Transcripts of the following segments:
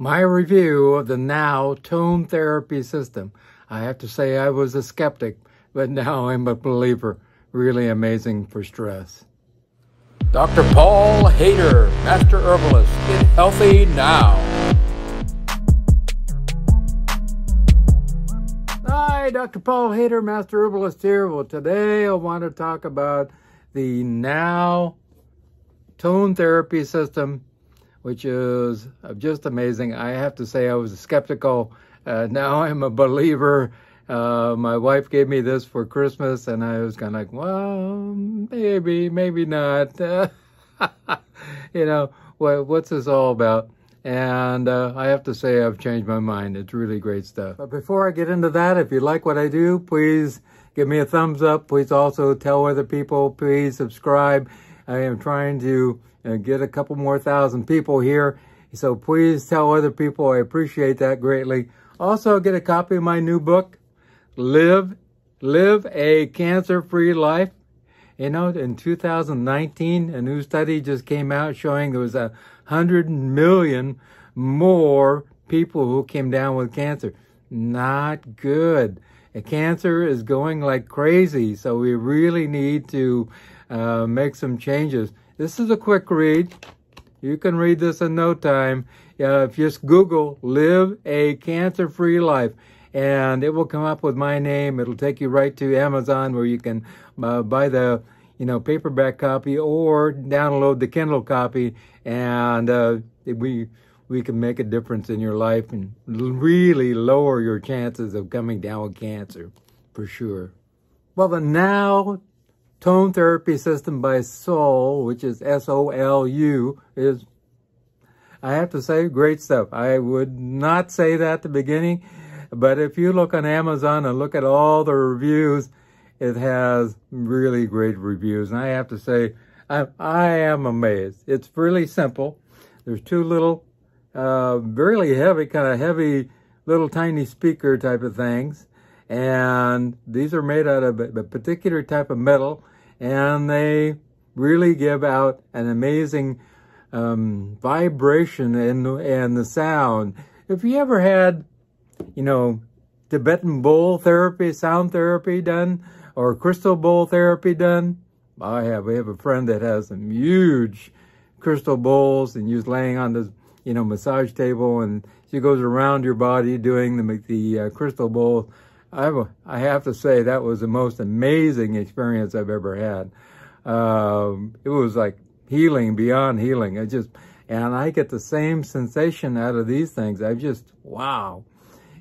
my review of the Now Tone Therapy System. I have to say I was a skeptic, but now I'm a believer. Really amazing for stress. Dr. Paul Haider, Master Herbalist. Get healthy now. Hi, Dr. Paul Haider, Master Herbalist here. Well, today I want to talk about the Now Tone Therapy System which is just amazing. I have to say I was skeptical. Uh, now I'm a believer. Uh, my wife gave me this for Christmas, and I was kind of like, well, maybe, maybe not. you know, what, what's this all about? And uh, I have to say I've changed my mind. It's really great stuff. But before I get into that, if you like what I do, please give me a thumbs up. Please also tell other people. Please subscribe. I am trying to and get a couple more thousand people here. So please tell other people. I appreciate that greatly. Also, get a copy of my new book, Live, Live a Cancer-Free Life. You know, in 2019, a new study just came out showing there was a hundred million more people who came down with cancer. Not good. Cancer is going like crazy, so we really need to uh, make some changes. This is a quick read. You can read this in no time. Uh, if you just Google live a cancer-free life and it will come up with my name. It'll take you right to Amazon where you can uh, buy the you know paperback copy or download the Kindle copy and uh, we we can make a difference in your life and really lower your chances of coming down with cancer for sure. Well, the now Tone Therapy System by Solu, which is S-O-L-U, is, I have to say, great stuff. I would not say that at the beginning, but if you look on Amazon and look at all the reviews, it has really great reviews. And I have to say, I, I am amazed. It's really simple. There's two little, uh, really heavy, kind of heavy, little tiny speaker type of things. And these are made out of a particular type of metal and they really give out an amazing um, vibration and and the sound. If you ever had, you know, Tibetan bowl therapy, sound therapy done, or crystal bowl therapy done, I have. We have a friend that has some huge crystal bowls, and you're laying on the, you know, massage table, and she goes around your body doing the the uh, crystal bowl I, I have to say that was the most amazing experience I've ever had. Um, it was like healing beyond healing. I just, and I get the same sensation out of these things. I just, wow.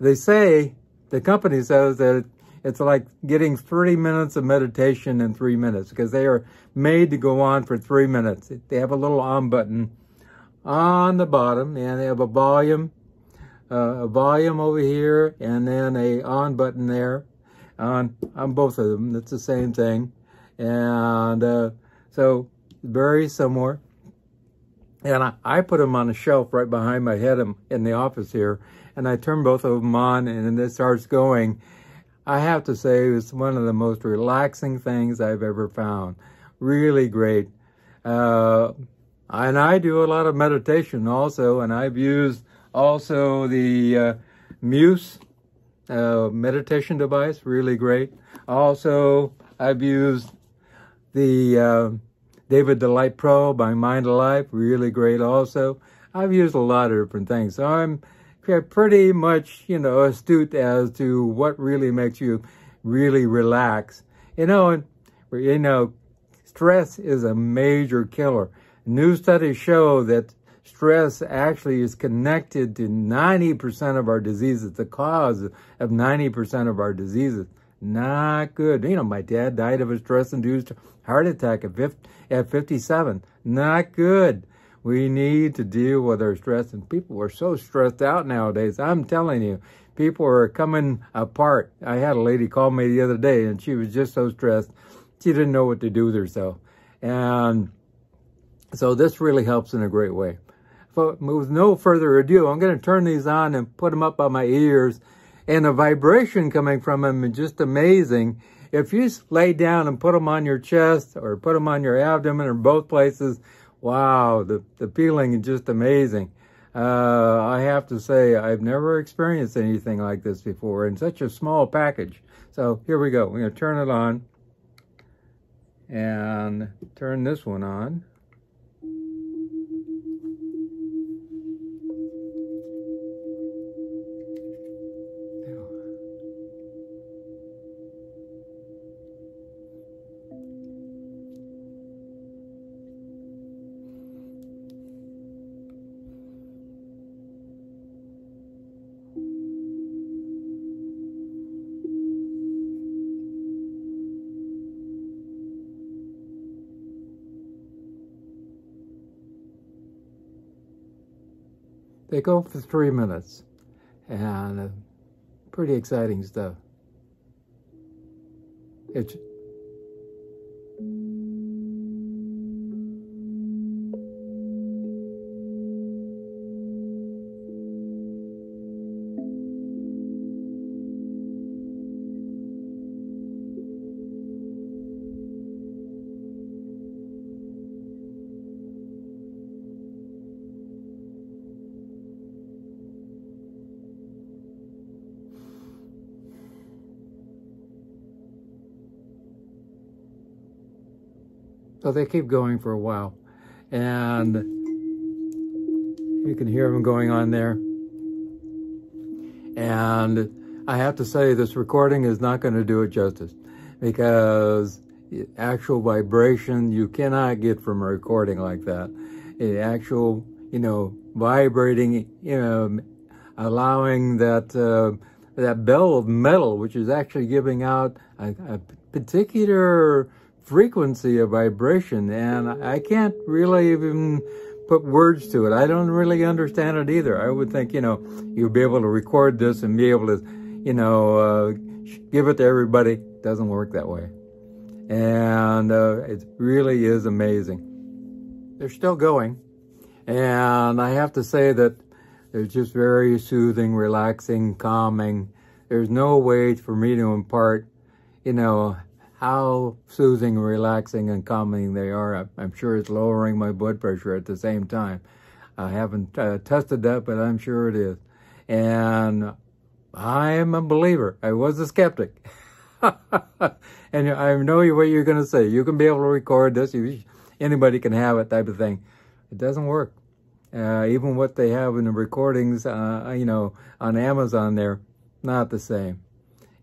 They say, the company says that it's like getting 30 minutes of meditation in three minutes because they are made to go on for three minutes. They have a little on button on the bottom and they have a volume uh, a volume over here and then a on button there on on both of them. It's the same thing, and uh, so very similar. And I, I put them on a shelf right behind my head in the office here, and I turn both of them on, and then it starts going. I have to say, it's one of the most relaxing things I've ever found. Really great. Uh, and I do a lot of meditation also, and I've used also, the uh, Muse uh, meditation device, really great. Also, I've used the uh, David Delight Pro by Mind Alive, really great also. I've used a lot of different things. So I'm pretty much, you know, astute as to what really makes you really relax. You know, you know, stress is a major killer. New studies show that stress actually is connected to 90% of our diseases, the cause of 90% of our diseases. Not good. You know, my dad died of a stress-induced heart attack at, 57. Not good. We need to deal with our stress, and people are so stressed out nowadays. I'm telling you, people are coming apart. I had a lady call me the other day, and she was just so stressed. She didn't know what to do with herself. And so this really helps in a great way with no further ado, I'm going to turn these on and put them up on my ears. And the vibration coming from them is just amazing. If you lay down and put them on your chest or put them on your abdomen or both places, wow, the, the feeling is just amazing. Uh, I have to say, I've never experienced anything like this before in such a small package. So here we go. We're going to turn it on and turn this one on. They go for three minutes and uh, pretty exciting stuff. It's So they keep going for a while. And you can hear them going on there. And I have to say, this recording is not going to do it justice because actual vibration you cannot get from a recording like that. Actual, you know, vibrating, you know, allowing that uh, that bell of metal, which is actually giving out a, a particular frequency of vibration, and I can't really even put words to it. I don't really understand it either. I would think, you know, you'd be able to record this and be able to, you know, uh, give it to everybody. Doesn't work that way. And uh, it really is amazing. They're still going. And I have to say that they're just very soothing, relaxing, calming. There's no way for me to impart, you know, how soothing, relaxing, and calming they are. I'm sure it's lowering my blood pressure at the same time. I haven't uh, tested that, but I'm sure it is. And I am a believer. I was a skeptic. and I know what you're going to say. You can be able to record this. Anybody can have it type of thing. It doesn't work. Uh, even what they have in the recordings, uh, you know, on Amazon there, not the same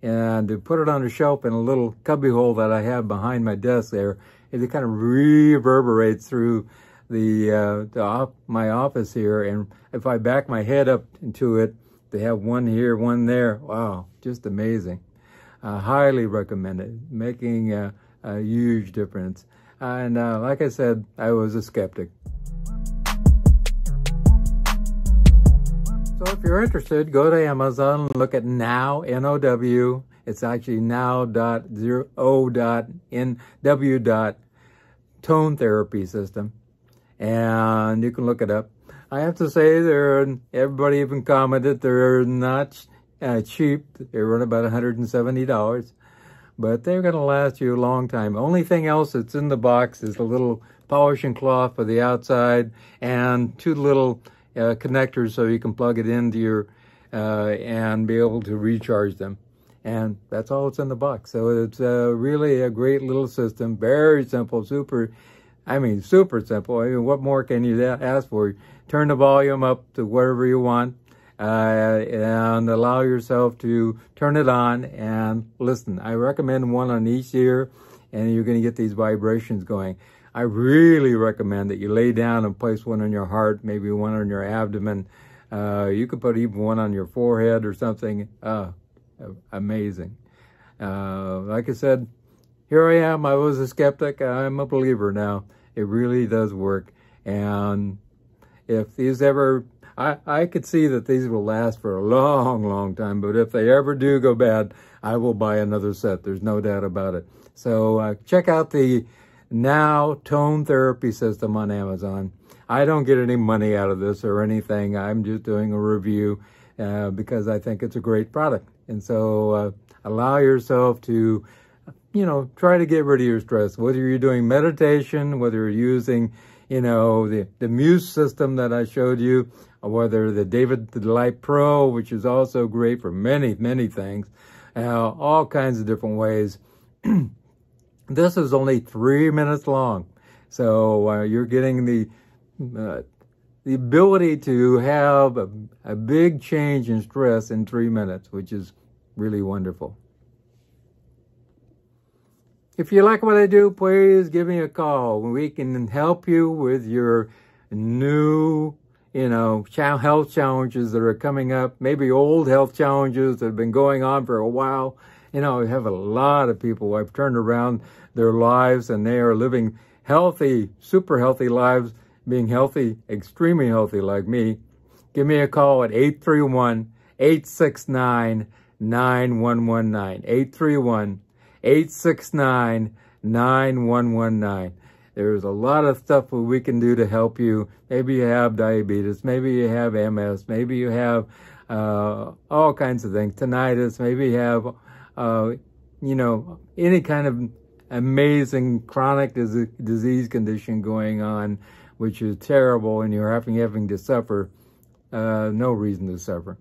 and to put it on a shelf in a little cubbyhole that I have behind my desk there, it kind of reverberates through the, uh, the op my office here. And if I back my head up into it, they have one here, one there. Wow, just amazing. Uh, highly recommended, making a, a huge difference. And uh, like I said, I was a skeptic. If you're interested, go to Amazon and look at Now, N-O-W. It's actually now dot zero O dot N W dot tone therapy system. And you can look it up. I have to say, they're, everybody even commented they're not uh, cheap. They run about $170, but they're going to last you a long time. Only thing else that's in the box is a little polishing cloth for the outside and two little uh, connectors so you can plug it into your uh, and be able to recharge them. And that's all it's in the box. So it's uh, really a great little system, very simple, super, I mean, super simple. I mean, what more can you ask for? Turn the volume up to whatever you want uh, and allow yourself to turn it on and listen. I recommend one on each ear and you're going to get these vibrations going. I really recommend that you lay down and place one on your heart, maybe one on your abdomen. Uh, you could put even one on your forehead or something. Uh, amazing. Uh, like I said, here I am. I was a skeptic. I'm a believer now. It really does work. And if these ever, I, I could see that these will last for a long, long time. But if they ever do go bad, I will buy another set. There's no doubt about it. So uh, check out the now tone therapy system on Amazon. I don't get any money out of this or anything. I'm just doing a review uh, because I think it's a great product. And so uh, allow yourself to, you know, try to get rid of your stress, whether you're doing meditation, whether you're using, you know, the, the Muse system that I showed you, or whether the David Light Pro, which is also great for many, many things, uh, all kinds of different ways. this is only three minutes long. So uh, you're getting the uh, the ability to have a, a big change in stress in three minutes, which is really wonderful. If you like what I do, please give me a call. We can help you with your new, you know, health challenges that are coming up, maybe old health challenges that have been going on for a while. You know, we have a lot of people who have turned around their lives and they are living healthy, super healthy lives, being healthy, extremely healthy like me. Give me a call at 831 869 9119. 831 869 9119. There's a lot of stuff that we can do to help you. Maybe you have diabetes, maybe you have MS, maybe you have uh, all kinds of things, tinnitus, maybe you have, uh, you know, any kind of amazing chronic disease condition going on, which is terrible, and you're having, having to suffer. Uh, no reason to suffer.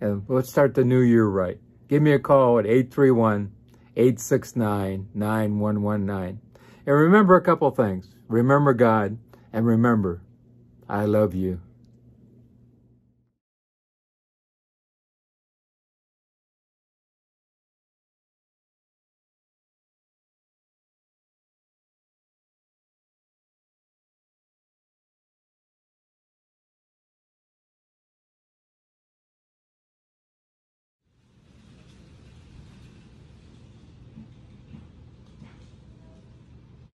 And let's start the new year right. Give me a call at 831 869 9119. And remember a couple things. Remember God, and remember, I love you.